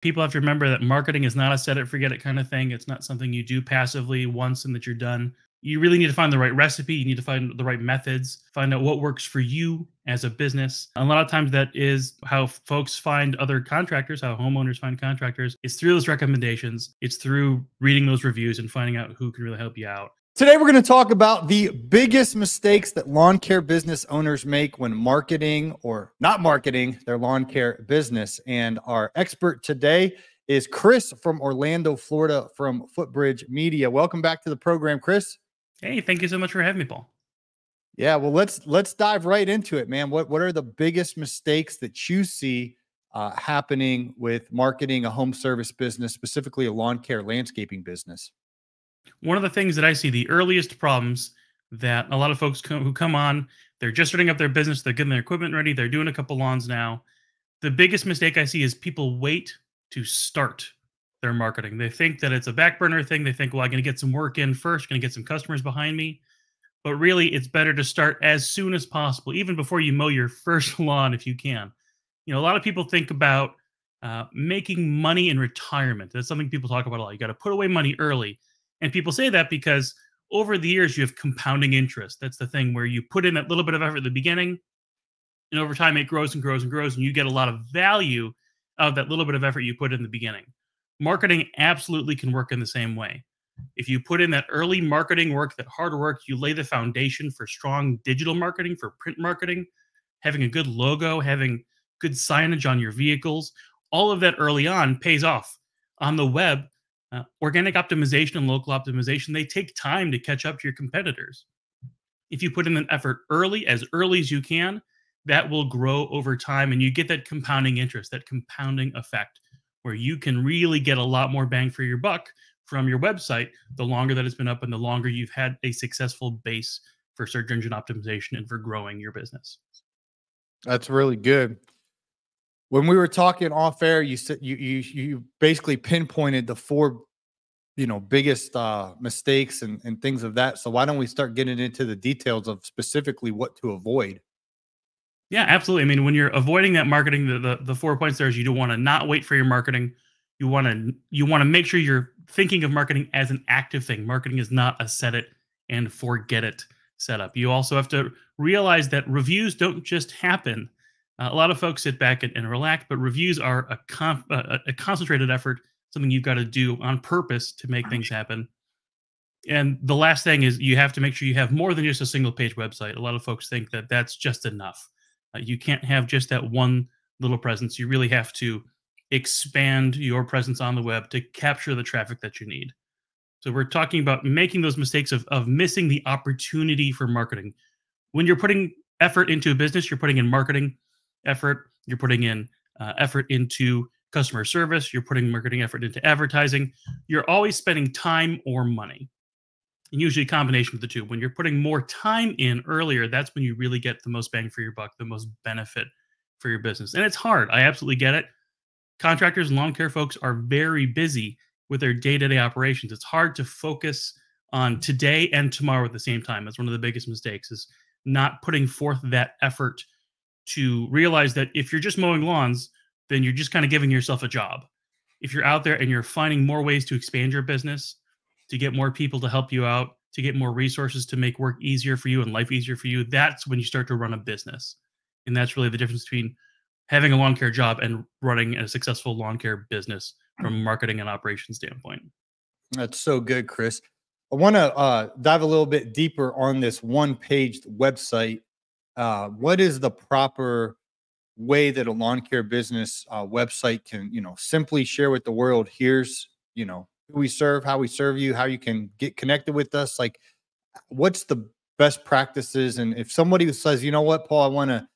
people have to remember that marketing is not a set it forget it kind of thing. It's not something you do passively once and that you're done. You really need to find the right recipe. You need to find the right methods, find out what works for you as a business. A lot of times, that is how folks find other contractors, how homeowners find contractors. It's through those recommendations, it's through reading those reviews and finding out who can really help you out. Today, we're going to talk about the biggest mistakes that lawn care business owners make when marketing or not marketing their lawn care business. And our expert today is Chris from Orlando, Florida, from Footbridge Media. Welcome back to the program, Chris. Hey, thank you so much for having me, Paul. Yeah, well, let's let's dive right into it, man. What what are the biggest mistakes that you see uh, happening with marketing a home service business, specifically a lawn care landscaping business? One of the things that I see the earliest problems that a lot of folks come, who come on, they're just starting up their business, they're getting their equipment ready, they're doing a couple lawns now. The biggest mistake I see is people wait to start their marketing. They think that it's a back burner thing. They think, well, I'm going to get some work in first, going to get some customers behind me. But really, it's better to start as soon as possible, even before you mow your first lawn, if you can. You know, a lot of people think about uh, making money in retirement. That's something people talk about a lot. You got to put away money early. And people say that because over the years, you have compounding interest. That's the thing where you put in that little bit of effort at the beginning, and over time, it grows and grows and grows, and you get a lot of value out of that little bit of effort you put in the beginning marketing absolutely can work in the same way. If you put in that early marketing work, that hard work, you lay the foundation for strong digital marketing, for print marketing, having a good logo, having good signage on your vehicles, all of that early on pays off. On the web, uh, organic optimization and local optimization, they take time to catch up to your competitors. If you put in an effort early, as early as you can, that will grow over time and you get that compounding interest, that compounding effect where you can really get a lot more bang for your buck from your website the longer that it's been up and the longer you've had a successful base for search engine optimization and for growing your business. That's really good. When we were talking off air, you said you you you basically pinpointed the four, you know, biggest uh, mistakes and and things of that. So why don't we start getting into the details of specifically what to avoid? Yeah, absolutely. I mean, when you're avoiding that marketing, the the, the four points there is you don't want to not wait for your marketing. You want to you want to make sure you're thinking of marketing as an active thing. Marketing is not a set it and forget it setup. You also have to realize that reviews don't just happen. Uh, a lot of folks sit back and, and relax, but reviews are a, con- a, a concentrated effort, something you've got to do on purpose to make things happen. And the last thing is you have to make sure you have more than just a single page website. A lot of folks think that that's just enough. Uh, you can't have just that one little presence. You really have to expand your presence on the web to capture the traffic that you need. So we're talking about making those mistakes of, of missing the opportunity for marketing. When you're putting effort into a business, you're putting in marketing effort, you're putting in uh, effort into customer service, you're putting marketing effort into advertising. You're always spending time or money And usually a combination of the two. When you're putting more time in earlier, that's when you really get the most bang for your buck, the most benefit for your business. And it's hard. I absolutely get it. Contractors and lawn care folks are very busy with their day-to-day operations. It's hard to focus on today and tomorrow at the same time. That's one of the biggest mistakes is not putting forth that effort to realize that if you're just mowing lawns, then you're just kind of giving yourself a job. If you're out there and you're finding more ways to expand your business, to get more people to help you out, to get more resources to make work easier for you and life easier for you, that's when you start to run a business. And that's really the difference between having a lawn care job and running a successful lawn care business from a marketing and operations standpoint. That's so good, Chris. I want to uh, dive a little bit deeper on this one page website. Uh, what is the proper way that a lawn care business uh, website can, you know, simply share with the world? Here's, you know, who we serve, how we serve you, how you can get connected with us. Like, what's the best practices? And if somebody says, you know what, Paul, I want to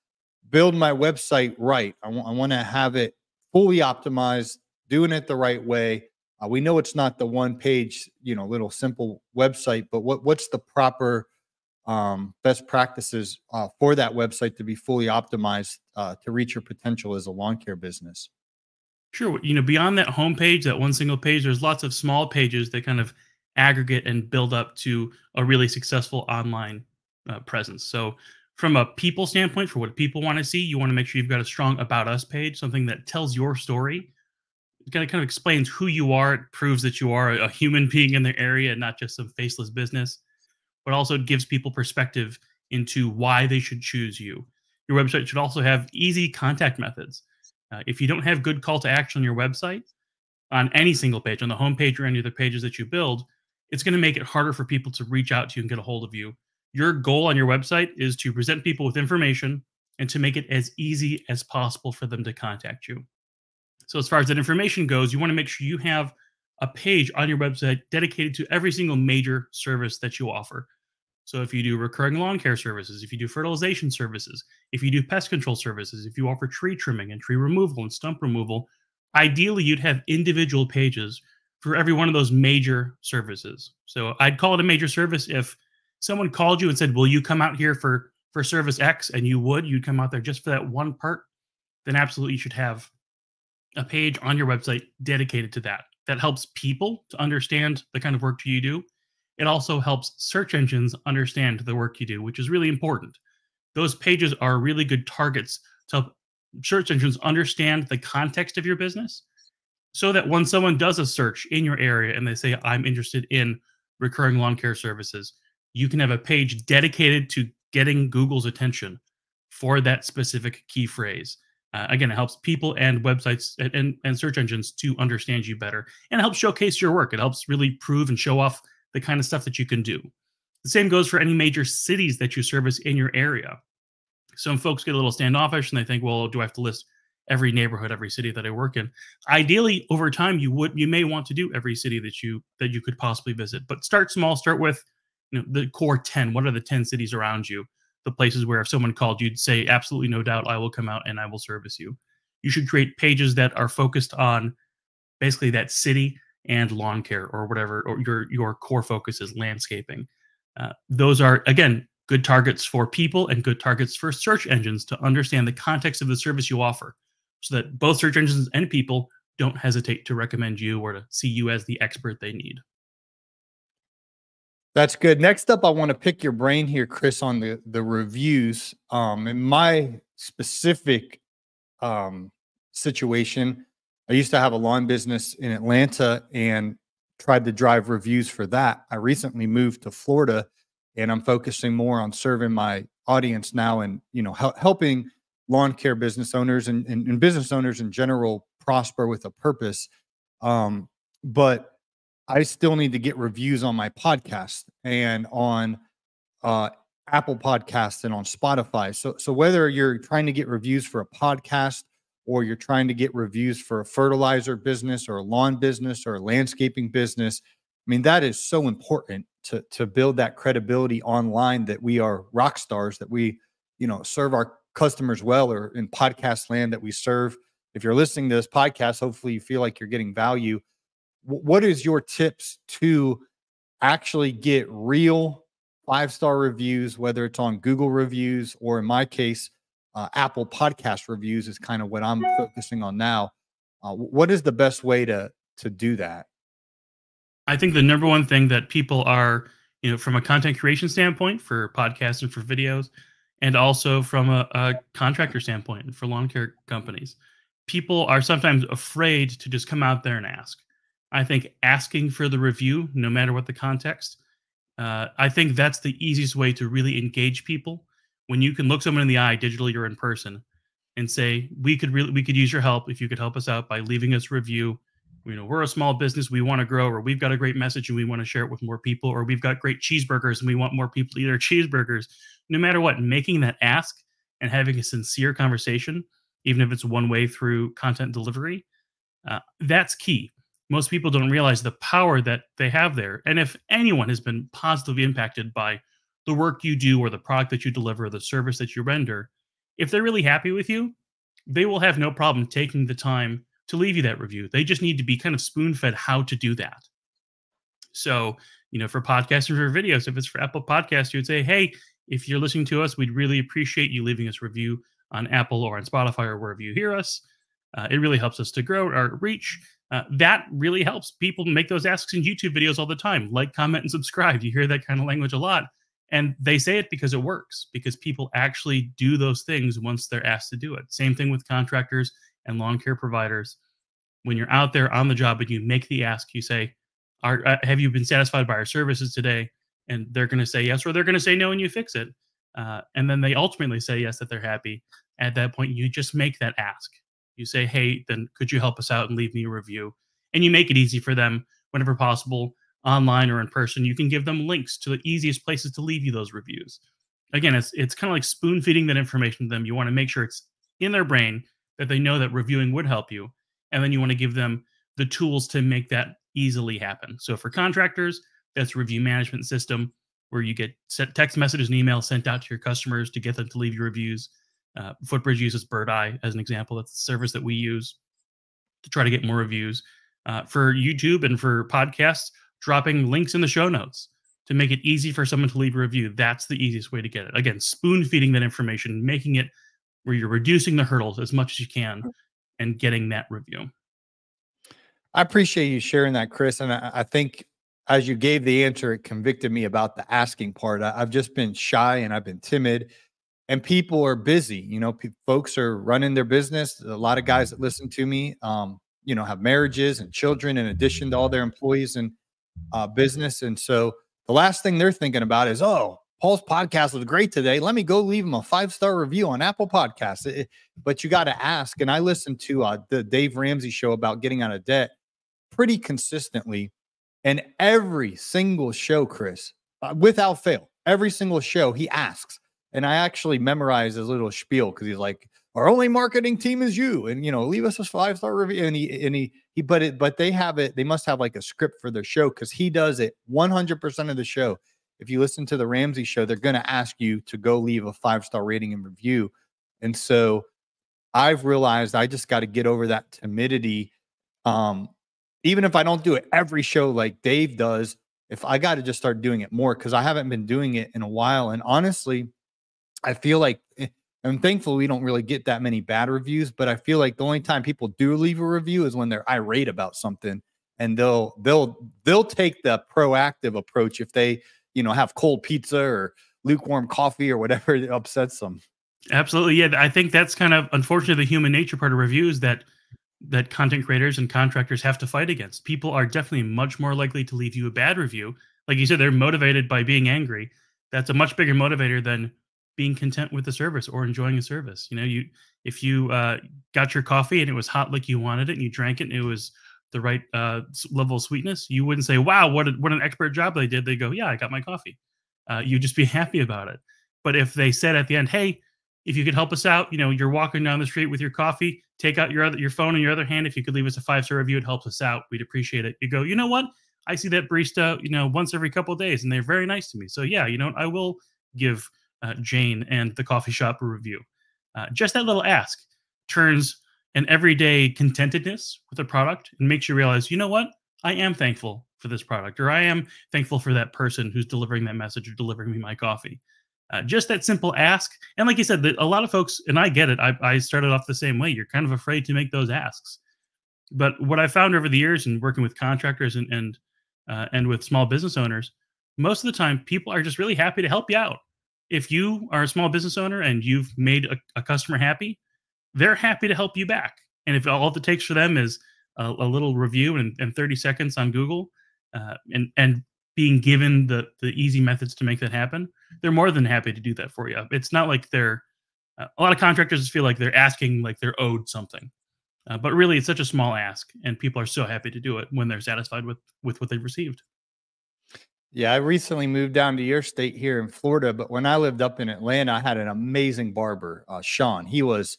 build my website right, I want, I want to have it fully optimized, doing it the right way. Uh, we know it's not the one page, you know, little simple website, but what what's the proper um, best practices uh, for that website to be fully optimized uh, to reach your potential as a lawn care business? Sure. You know, beyond that homepage, that one single page, there's lots of small pages that kind of aggregate and build up to a really successful online uh, presence. So, from a people standpoint, for what people want to see, you want to make sure you've got a strong about us page, something that tells your story. it kind of kind of explains who you are. It proves that you are a human being in the area and not just some faceless business. But also it gives people perspective into why they should choose you. Your website should also have easy contact methods. Uh, if you don't have good call to action on your website, on any single page, on the homepage or any of the pages that you build, it's going to make it harder for people to reach out to you and get a hold of you. Your goal on your website is to present people with information and to make it as easy as possible for them to contact you. So, as far as that information goes, you want to make sure you have a page on your website dedicated to every single major service that you offer. So, if you do recurring lawn care services, if you do fertilization services, if you do pest control services, if you offer tree trimming and tree removal and stump removal, ideally you'd have individual pages for every one of those major services. So, I'd call it a major service if someone called you and said, Will you come out here for, for service X? And you would, you'd come out there just for that one part, then absolutely you should have a page on your website dedicated to that. That helps people to understand the kind of work you do. It also helps search engines understand the work you do, which is really important. Those pages are really good targets to help search engines understand the context of your business so that when someone does a search in your area and they say, I'm interested in recurring lawn care services, you can have a page dedicated to getting Google's attention for that specific key phrase. Uh, again, it helps people and websites and, and, and, search engines to understand you better and helps showcase your work. It helps really prove and show off the kind of stuff that you can do. The same goes for any major cities that you service in your area. Some folks get a little standoffish and they think, well, do I have to list every neighborhood, every city that I work in? Ideally, over time, you would you may want to do every city that you that you could possibly visit, but start small. Start with you know the core 10. What are the 10 cities around you? the places where if someone called, you'd say, absolutely no doubt, I will come out and I will service you. You should create pages that are focused on basically that city and lawn care or whatever, or your your core focus is landscaping. Uh, those are again good targets for people and good targets for search engines to understand the context of the service you offer, so that both search engines and people don't hesitate to recommend you or to see you as the expert they need. That's good. Next up, I want to pick your brain here, Chris, on the the reviews. Um, in my specific um, situation, I used to have a lawn business in Atlanta and tried to drive reviews for that. I recently moved to Florida, and I'm focusing more on serving my audience now, and you know, hel- helping lawn care business owners and, and, and, business owners in general prosper with a purpose. Um, but I still need to get reviews on my podcast and on uh, Apple Podcasts and on Spotify. So, so whether you're trying to get reviews for a podcast or you're trying to get reviews for a fertilizer business or a lawn business or a landscaping business, I mean that is so important to to build that credibility online that we are rock stars, that we you know serve our customers well, or in podcast land that we serve. If you're listening to this podcast, hopefully you feel like you're getting value what is your tips to actually get real five star reviews, whether it's on Google reviews or in my case, uh, Apple podcast reviews is kind of what I'm focusing on now. Uh, what is the best way to to do that? I think the number one thing that people are, you know, from a content creation standpoint for podcasts and for videos, and also from a, a contractor standpoint for lawn care companies, people are sometimes afraid to just come out there and ask. I think asking for the review, no matter what the context, uh, I think that's the easiest way to really engage people. When you can look someone in the eye, digitally or in person, and say, "We could really, we could use your help if you could help us out by leaving us review." You know, we're a small business, we want to grow, or we've got a great message and we want to share it with more people, or we've got great cheeseburgers and we want more people to eat our cheeseburgers. No matter what, making that ask and having a sincere conversation, even if it's one way through content delivery, uh, that's key most people don't realize the power that they have there. And if anyone has been positively impacted by the work you do or the product that you deliver, or the service that you render, if they're really happy with you, they will have no problem taking the time to leave you that review. They just need to be kind of spoon fed how to do that. So, you know, for podcasts or videos, if it's for Apple Podcasts, you would say, hey, if you're listening to us, we'd really appreciate you leaving us a review on Apple or on Spotify or wherever you hear us. Uh, it really helps us to grow our reach uh, that really helps people make those asks in YouTube videos all the time. Like, comment, and subscribe. You hear that kind of language a lot. And they say it because it works, because people actually do those things once they're asked to do it. Same thing with contractors and lawn care providers. when you're out there on the job and you make the ask, you say, "Are uh, have you been satisfied by our services today?" And they're going to say yes, or they're going to say no, and you fix it. Uh, and then they ultimately say yes that they're happy. At that point, you just make that ask. You say, "Hey, then could you help us out and leave me a review?" And you make it easy for them whenever possible, online or in person. You can give them links to the easiest places to leave you those reviews. Again, it's it's kind of like spoon feeding that information to them. You want to make sure it's in their brain that they know that reviewing would help you and then you want to give them the tools to make that easily happen. So for contractors, that's review management system where you get text messages and emails sent out to your customers to get them to leave your reviews. Uh, Footbridge uses Birdeye as an example. That's the service that we use to try to get more reviews. Uh, for YouTube and for podcasts, dropping links in the show notes to make it easy for someone to leave a review. That's the easiest way to get it. Again, spoon feeding that information, making it where you're reducing the hurdles as much as you can and getting that review. I appreciate you sharing that, Chris. And I, I think as you gave the answer, it convicted me about the asking part. I, have just been shy and I've been timid, and people are busy. You know, pe- folks are running their business. A lot of guys that listen to me, um, you know, have marriages and children in addition to all their employees and uh, business. And so the last thing they're thinking about is, oh, Paul's podcast was great today. Let me go leave him a five star review on Apple Podcasts. It, but you got to ask. And I listened to uh, the Dave Ramsey show about getting out of debt pretty consistently. And every single show, Chris, uh, without fail, every single show, he asks. And I actually memorized his little spiel because he's like, our only marketing team is you. And you know, leave us a five star review. And he and he he but it but they have it, they must have like a script for their show because he does it 100% of the show if you listen to the Ramsey show, they're going to ask you to go leave a five star rating and review. And so I've realized I just got to get over that timidity. Um, even if I don't do it every show like Dave does, if I got to just start doing it more because I haven't been doing it in a while. And honestly, I feel like eh, I'm thankful we don't really get that many bad reviews, but I feel like the only time people do leave a review is when they're irate about something and they'll they'll they'll take the proactive approach if they you know, have cold pizza or lukewarm coffee or whatever upsets them. Absolutely. Yeah. I think that's kind of unfortunately the human nature part of reviews that that content creators and contractors have to fight against. People are definitely much more likely to leave you a bad review. Like you said, they're motivated by being angry. That's a much bigger motivator than being content with the service or enjoying a service. You know, you if you uh, got your coffee and it was hot like you wanted it and you drank it and it was the right uh, level of sweetness, you wouldn't say, "Wow, what a, what an expert job they did." They go, "Yeah, I got my coffee." Uh, you just be happy about it. But if they said at the end, "Hey, if you could help us out, you know, you're walking down the street with your coffee, take out your other your phone in your other hand. If you could leave us a five star review, it helps us out. We'd appreciate it." You go, "You know what? I see that barista, you know, once every couple days, and they're very nice to me. So yeah, you know, I will give uh, Jane and the coffee shop review." Uh, just that little ask turns an everyday contentedness with a product and makes you realize, you know what? I am thankful for this product, or I am thankful for that person who's delivering that message or delivering me my coffee. Uh, just that simple ask. And like you said, a lot of folks, and I get it, I, I started off the same way. You're kind of afraid to make those asks. But what I found over the years and working with contractors and and uh, and with small business owners, most of the time people are just really happy to help you out. If you are a small business owner and you've made a, a customer happy, they're happy to help you back. And if all it takes for them is a, a little review and, and, 30 seconds on Google, uh, and and being given the the easy methods to make that happen, they're more than happy to do that for you. It's not like they're uh, a lot of contractors feel like they're asking like they're owed something, uh, but really it's such a small ask, and people are so happy to do it when they're satisfied with with what they've received. Yeah, I recently moved down to your state here in Florida, but when I lived up in Atlanta, I had an amazing barber, uh, Sean. He was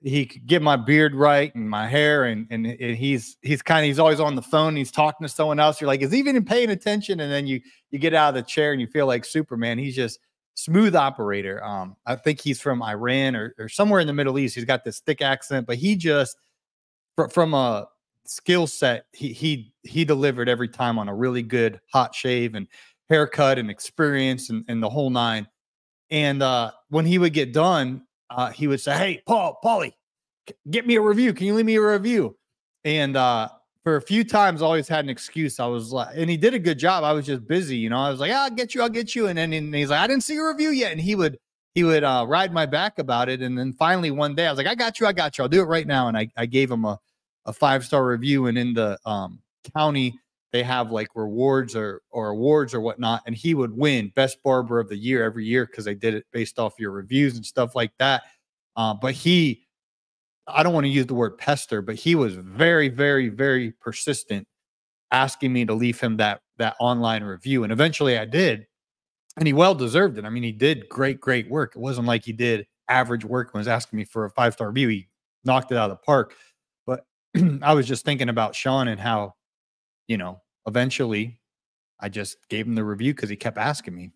he could get my beard right and my hair and and, and he's he's kind of he's always on the phone he's talking to someone else. You're like is he even paying attention? And then you you get out of the chair and you feel like superman. He's just smooth operator. Um i think he's from iran or, or somewhere in the middle east. He's got this thick accent but he just fr- from a skill set he he he delivered every time on a really good hot shave and haircut and experience and, and the whole nine and uh when he would get done uh, he would say, Hey, Paul, Paulie, get me a review. Can you leave me a review? And uh, for a few times, I always had an excuse. I was like, and he did a good job. I was just busy, you know. I was like, I'll get you, I'll get you. And then and he's like, I didn't see a review yet. And he would he would uh, ride my back about it. And then finally one day I was like, I got you, I got you. I'll do it right now. And I, I gave him a, a five star review, and in the um, county they have like rewards or or awards or whatnot, and he would win best barber of the year every year because they did it based off your reviews and stuff like that. Uh, but he, I don't want to use the word pester, but he was very, very, very persistent, asking me to leave him that that online review, and eventually I did, and he well deserved it. I mean, he did great, great work. It wasn't like he did average work he was asking me for a five star review. He knocked it out of the park. I was just thinking about Sean and how, you know, eventually I just gave him the review because he kept asking me.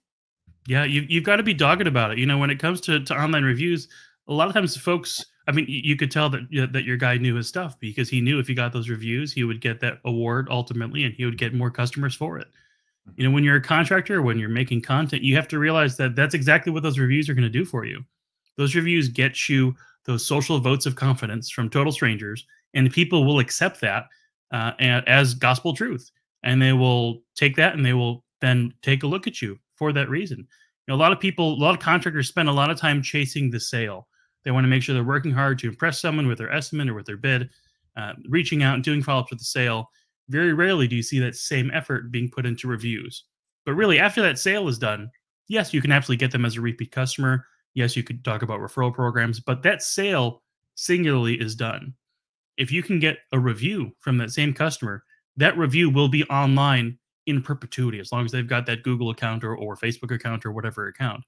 Yeah, you, you've got to be dogged about it. You know, when it comes to, to online reviews, a lot of times folks, I mean, you, you could tell that that your guy knew his stuff because he knew if he got those reviews, he would get that award ultimately, and he would get more customers for it. You know, when you're a contractor, when you're making content, you have to realize that that's exactly what those reviews are going to do for you. Those reviews get you those social votes of confidence from total strangers, and people will accept that uh, as gospel truth, and they will take that and they will then take a look at you for that reason. You know, a lot of people, a lot of contractors spend a lot of time chasing the sale. They want to make sure they're working hard to impress someone with their estimate or with their bid, uh, reaching out and doing follow-ups with the sale. Very rarely do you see that same effort being put into reviews. But really, after that sale is done, yes, you can absolutely get them as a repeat customer. Yes, you could talk about referral programs, but that sale singularly is done. If you can get a review from that same customer, that review will be online in perpetuity as long as they've got that Google account or, or Facebook account or whatever account.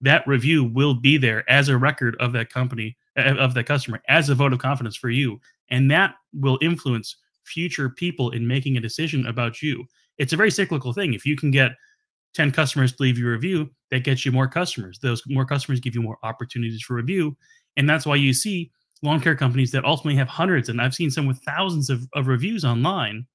That review will be there as a record of that company, uh, of that customer, as a vote of confidence for you. And that will influence future people in making a decision about you. It's a very cyclical thing. If you can get 10 customers to leave you a review, that gets you more customers. Those more customers give you more opportunities for review. And that's why you see lawn care companies that ultimately have hundreds, and I've seen some with thousands of, of reviews online.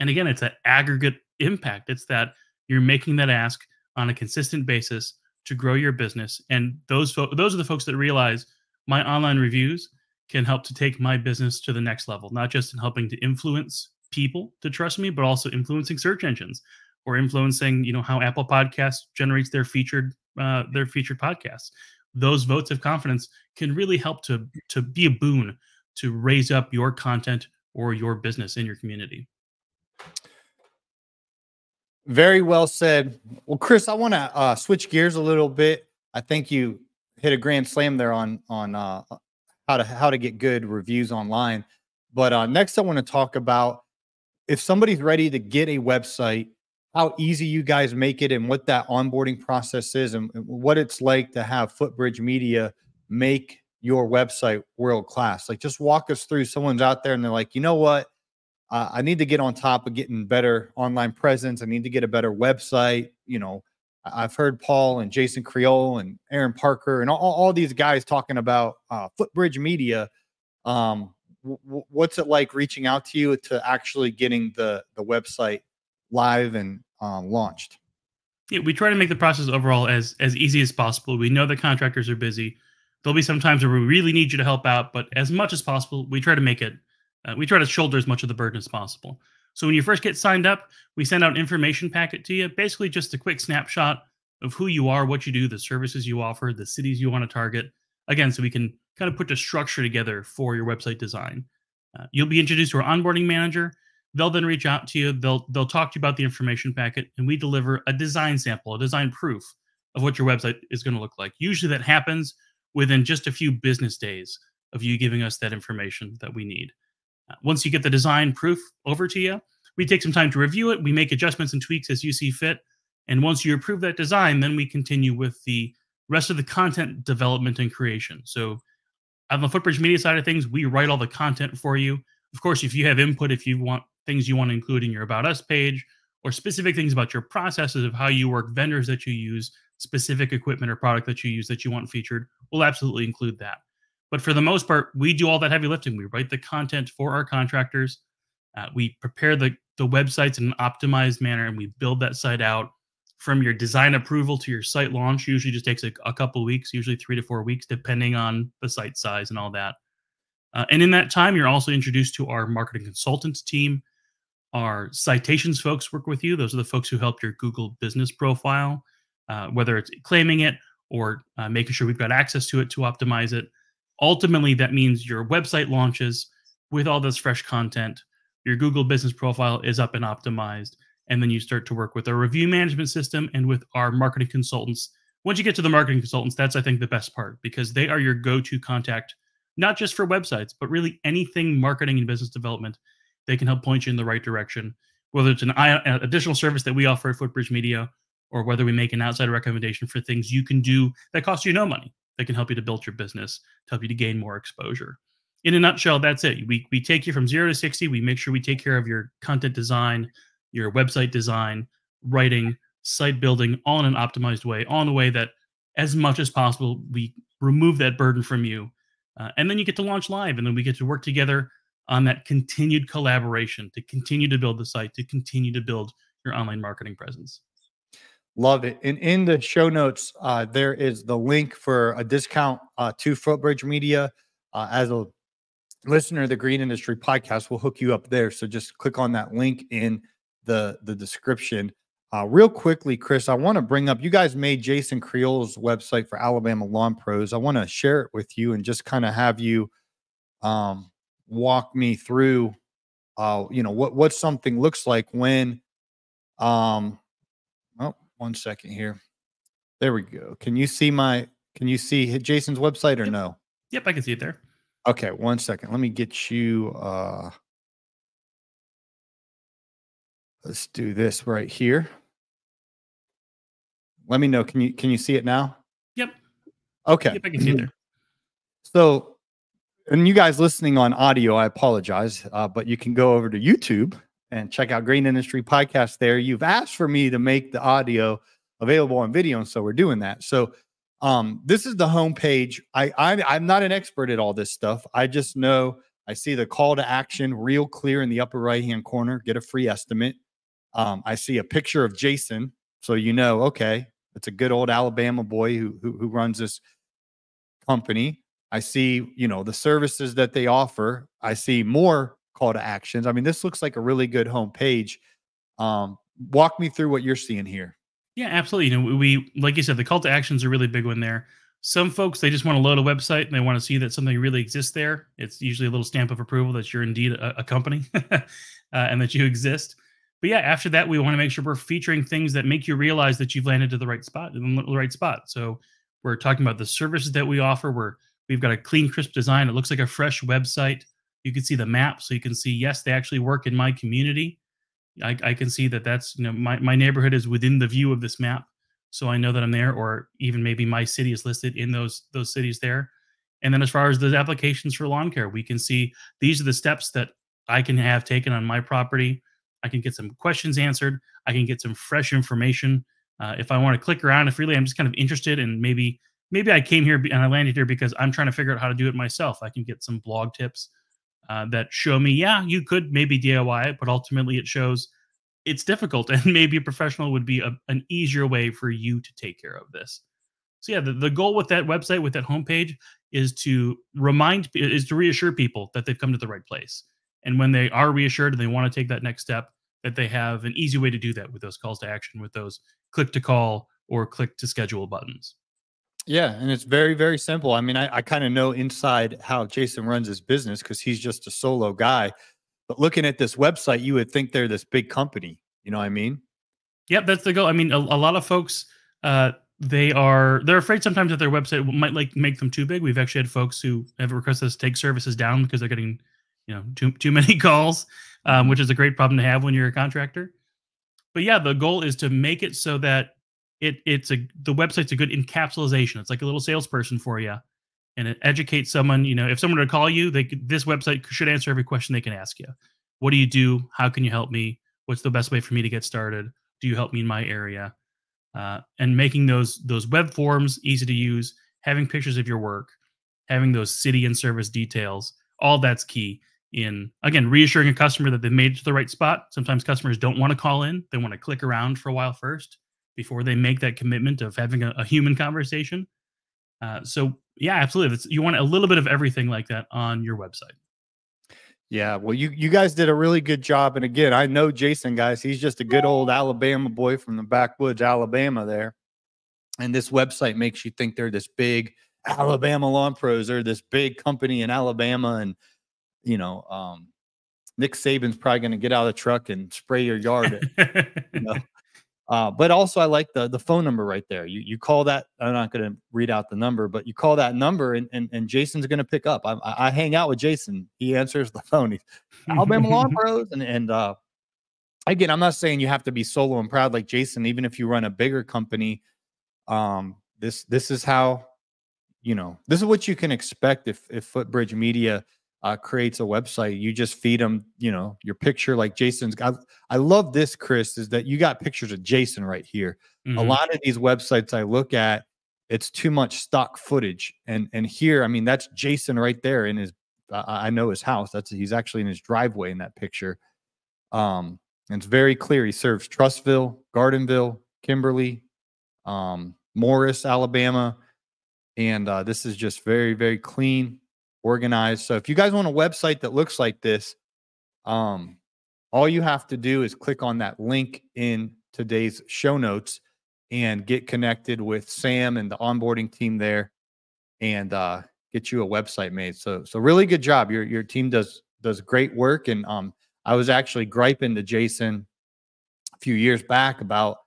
And again, it's that aggregate impact. It's that you're making that ask on a consistent basis to grow your business. And those fo- those are the folks that realize my online reviews can help to take my business to the next level, not just in helping to influence people to trust me, but also influencing search engines or influencing, you know, how Apple Podcasts generates their featured uh, their featured podcasts. Those votes of confidence can really help to to be a boon to raise up your content or your business in your community. Very well said. Well, Chris, I want to uh, switch gears a little bit. I think you hit a grand slam there on on uh, how to how to get good reviews online. But uh, next, I want to talk about if somebody's ready to get a website, how easy you guys make it, and what that onboarding process is, and what it's like to have Footbridge Media make your website world class. Like, just walk us through. Someone's out there and they're like, you know what? uh, I need to get on top of getting better online presence. I need to get a better website. You know, I've heard Paul and Jason Creel and Aaron Parker and all, all these guys talking about uh, Footbridge Media. Um, what's it like reaching out to you to actually getting the the website live and um, launched? Yeah, we try to make the process overall as as easy as possible. We know the contractors are busy. There'll be some times where we really need you to help out, but as much as possible, we try to make it uh, we try to shoulder as much of the burden as possible. So when you first get signed up, we send out an information packet to you, basically just a quick snapshot of who you are, what you do, the services you offer, the cities you want to target. Again, so we can kind of put the structure together for your website design. Uh, you'll be introduced to our onboarding manager. They'll then reach out to you. They'll they'll talk to you about the information packet, and we deliver a design sample, a design proof of what your website is going to look like. Usually, that happens within just a few business days of you giving us that information that we need. Uh, once you get the design proof over to you, we take some time to review it. We make adjustments and tweaks as you see fit. And once you approve that design, then we continue with the rest of the content development and creation. So on the Footbridge Media side of things, we write all the content for you. Of course, if you have input, if you want things you want to include in your About Us page, or specific things about your processes of how you work, vendors that you use, specific equipment or product that you use that you want featured, we'll absolutely include that. But for the most part, we do all that heavy lifting. We write the content for our contractors. Uh, we prepare the, the websites in an optimized manner and we build that site out from your design approval to your site launch. Usually just takes a, a couple weeks, usually three to four weeks, depending on the site size and all that. Uh, and in that time, you're also introduced to our marketing consultants team. Our citations folks work with you. Those are the folks who help your Google business profile, uh, whether it's claiming it or uh, making sure we've got access to it to optimize it ultimately that means your website launches with all this fresh content. Your Google business profile is up and optimized. And then you start to work with our review management system and with our marketing consultants. Once you get to the marketing consultants, that's, I think, the best part because they are your go to contact, not just for websites, but really anything marketing and business development. They can help point you in the right direction, whether it's an additional service that we offer at Footbridge Media or whether we make an outside recommendation for things you can do that cost you no money that can help you to build your business, to help you to gain more exposure. In a nutshell, that's it. We, we take you from zero to 60. We make sure we take care of your content design, your website design, writing, site building, all in an optimized way, all in a way that, as much as possible, we remove that burden from you. Uh, and then you get to launch live, and then we get to work together on that continued collaboration to continue to build the site, to continue to build your online marketing presence. Love it. And in the show notes, uh, there is the link for a discount uh, to Footbridge Media. Uh, as a listener the Green Industry podcast, we'll hook you up there. So just click on that link in the the description. Uh, real quickly, Chris, I want to bring up you guys made Jason Creel's website for Alabama Lawn Pros. I want to share it with you and just kind of have you um, walk me through, uh, you know, what what something looks like when um, one second here. There we go. Can you see my can you see Jason's website or yep. no? Yep, I can see it there. Okay, one second. Let me get you uh let's do this right here. Let me know. Can you can you see it now? Yep. Okay. Yep, I can see it there. So and you guys listening on audio, I apologize, uh, but you can go over to YouTube and check out Green Industry Podcast there. You've asked for me to make the audio available on video, and so we're doing that. So um, this is the homepage. I, I I'm not an expert at all this stuff. I just know I see the call to action real clear in the upper right hand corner. Get a free estimate. Um, I see a picture of Jason, so you know, okay, it's a good old Alabama boy who, who, who runs this company. I see, you know, the services that they offer. I see more call to actions. I mean, this looks like a really good home page. Um, walk me through what you're seeing here. Yeah, absolutely. You know, we like you said, the call to actions are really big one there. Some folks they just want to load a website and they want to see that something really exists there. It's usually a little stamp of approval that you're indeed a, a company uh, and that you exist. But yeah, after that, we want to make sure we're featuring things that make you realize that you've landed to the right spot, in the right spot. So we're talking about the services that we offer. We're we've got a clean, crisp design. It looks like a fresh website. You can see the map, so you can see yes, they actually work in my community. I, I can see that that's you know my, my neighborhood is within the view of this map, so I know that I'm there, or even maybe my city is listed in those those cities there. And then as far as the applications for lawn care, we can see these are the steps that I can have taken on my property. I can get some questions answered. I can get some fresh information. Uh, if I want to click around, if really I'm just kind of interested and maybe maybe I came here and I landed here because I'm trying to figure out how to do it myself. I can get some blog tips uh, that show me, yeah, you could maybe DIY it, but ultimately it shows it's difficult and maybe a professional would be a, an easier way for you to take care of this. So yeah, the, the goal with that website, with that homepage is to remind, is to reassure people that they've come to the right place. And when they are reassured and they want to take that next step, that they have an easy way to do that with those calls to action, with those click to call or click to schedule buttons. Yeah, and it's very, very simple. I mean, I, I kind of know inside how Jason runs his business because he's just a solo guy. But looking at this website, you would think they're this big company. You know what I mean? Yep, that's the goal. I mean, a, a lot of folks, uh, they are they're afraid sometimes that their website might like make them too big. We've actually had folks who have requested us take services down because they're getting, you know, too too many calls, um, mm-hmm. which is a great problem to have when you're a contractor. But yeah, the goal is to make it so that it it's a the website's a good encapsulation. It's like a little salesperson for you, and it educates someone. You know, if someone were to call you, they could, this website should answer every question they can ask you. What do you do? How can you help me? What's the best way for me to get started? Do you help me in my area? Uh, and making those those web forms easy to use, having pictures of your work, having those city and service details, all that's key in again reassuring a customer that they've made it to the right spot. Sometimes customers don't want to call in; they want to click around for a while first before they make that commitment of having a, a human conversation. Uh, so yeah, absolutely. It's, you want a little bit of everything like that on your website. Yeah, well, you you guys did a really good job, and again, I know Jason, guys. He's just a good old Alabama boy from the backwoods, Alabama. There, and this website makes you think they're this big Alabama lawn pros or this big company in Alabama, and you know, um, Nick Saban's probably going to get out of the truck and spray your yard. you know? uh, but also, I like the the phone number right there. You you call that. I'm not going to read out the number, but you call that number, and and, and Jason's going to pick up. I, I hang out with Jason. He answers the phone. He's Alabama Lawn Pros, and and uh, again, I'm not saying you have to be solo and proud like Jason. Even if you run a bigger company, um, this this is how, you know, this is what you can expect if if Footbridge Media uh, creates a website, you just feed them, you know, your picture like Jason's. I, I love this, Chris, is that you got pictures of Jason right here. Mm-hmm. A lot of these websites I look at, it's too much stock footage, and and here, I mean, that's Jason right there in his. Uh, I know his house. That's he's actually in his driveway in that picture. Um, and it's very clear. He serves Trussville, Gardendale, Kimberly, um, Morris, Alabama, and uh, this is just very very clean organized. So if you guys want a website that looks like this, um, all you have to do is click on that link in today's show notes and get connected with Sam and the onboarding team there and uh, get you a website made. So so really good job. Your your team does does great work. And um, I was actually griping to Jason a few years back about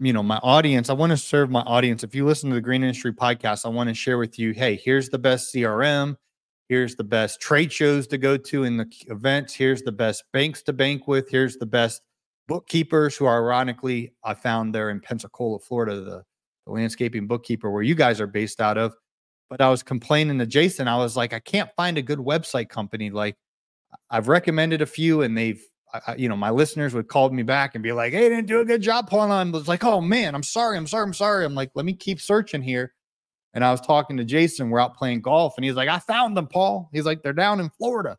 you know my audience i want to serve my audience. If you listen to the green industry podcast i want to share with you hey here's the best crm here's the best trade shows to go to in the events here's the best banks to bank with here's the best bookkeepers who ironically i found there in pensacola florida the, the landscaping bookkeeper where you guys are based out of. But i was complaining to jason i was like i can't find a good website company. Like i've recommended a few and they've I, you know, my listeners would call me back and be like, "Hey, didn't do a good job, Paul." I was like, "Oh man, I'm sorry, I'm sorry, I'm sorry." I'm like, "Let me keep searching here." And I was talking to Jason. We're out playing golf, and he's like, "I found them, Paul." He's like, "They're down in Florida,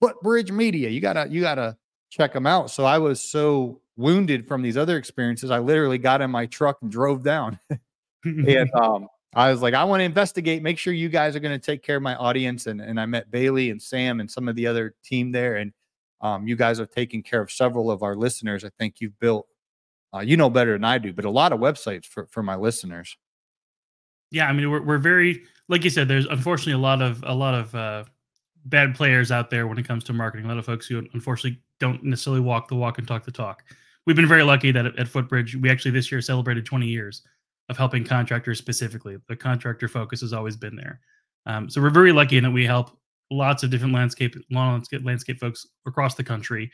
Footbridge Media. You gotta, you gotta check them out." So I was so wounded from these other experiences. I literally got in my truck and drove down. and um, I was like, I want to investigate, make sure you guys are going to take care of my audience. And, and I met Bailey and Sam and some of the other team there. And um, you guys are taking care of several of our listeners. I think you've built, uh, you know better than I do, but a lot of websites for, for my listeners. Yeah, I mean, we're, we're very, like you said, there's unfortunately a lot of a lot of uh, bad players out there when it comes to marketing. A lot of folks who unfortunately don't necessarily walk the walk and talk the talk. We've been very lucky that at, at Footbridge, we actually this year celebrated 20 years of helping contractors specifically. The contractor focus has always been there. Um, so we're very lucky in that we help lots of different landscape lawn landscape landscape folks across the country,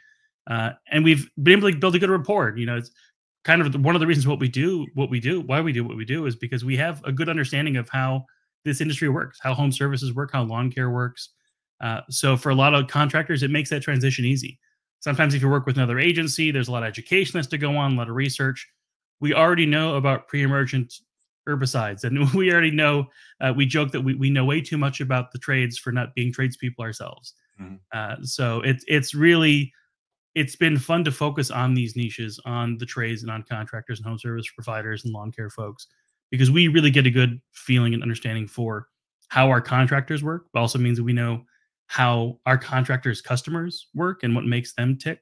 uh, and we've been able to build a good rapport. You know, it's kind of one of the reasons what we do, what we do, why we do what we do, is because we have a good understanding of how this industry works, how home services work, how lawn care works. Uh, so for a lot of contractors, it makes that transition easy. Sometimes if you work with another agency, there's a lot of education that's to go on, a lot of research. We already know about pre-emergent herbicides. And we already know, uh, we joke that we, we know way too much about the trades for not being tradespeople ourselves. Mm-hmm. Uh, so it's it's really, it's been fun to focus on these niches, on the trades and on contractors and home service providers and lawn care folks, because we really get a good feeling and understanding for how our contractors work. It also means that we know how our contractors' customers work and what makes them tick.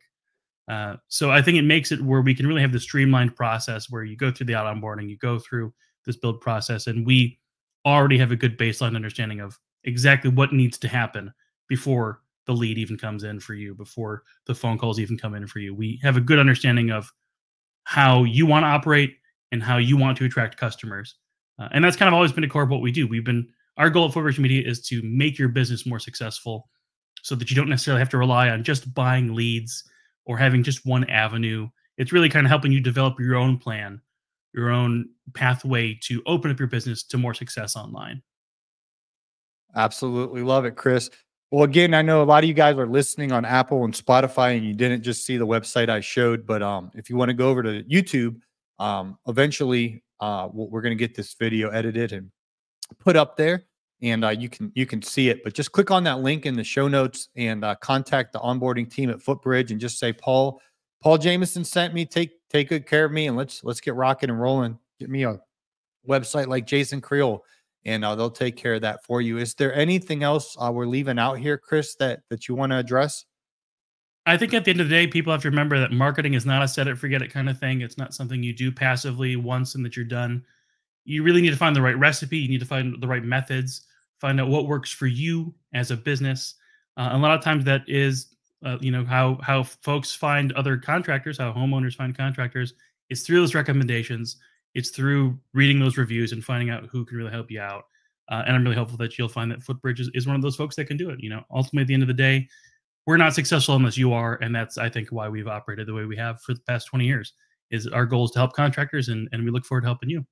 Uh, so I think it makes it where we can really have the streamlined process where you go through the out onboarding, you go through this build process and we already have a good baseline understanding of exactly what needs to happen before the lead even comes in for you before the phone calls even come in for you. We have a good understanding of how you want to operate and how you want to attract customers. Uh, and that's kind of always been a core of what we do. We've been our goal at Footbridge Media is to make your business more successful so that you don't necessarily have to rely on just buying leads or having just one avenue. It's really kind of helping you develop your own plan your own pathway to open up your business to more success online. Absolutely love it, Chris. Well, again, I know a lot of you guys are listening on Apple and Spotify, and you didn't just see the website I showed. But um, if you want to go over to YouTube, um, eventually uh, we're going to get this video edited and put up there, and uh, you can you can see it. But just click on that link in the show notes and uh, contact the onboarding team at Footbridge and just say Paul Paul Jamison sent me. Take take good care of me, and let's let's get rocking and rolling. Get me a website like Jason Creel, and uh, they'll take care of that for you. Is there anything else uh, we're leaving out here, Chris, that that you want to address? I think at the end of the day, people have to remember that marketing is not a set it forget it kind of thing. It's not something you do passively once and that you're done. You really need to find the right recipe. You need to find the right methods. Find out what works for you as a business Uh, a lot of times that is, uh, you know, how how folks find other contractors, how homeowners find contractors. It's through those recommendations. It's through reading those reviews and finding out who can really help you out. Uh, and I'm really hopeful that you'll find that Footbridge is, is one of those folks that can do it. You know, ultimately, at the end of the day, we're not successful unless you are, and that's I think why we've operated the way we have for the past 20 years. Is our goal is to help contractors, and and we look forward to helping you.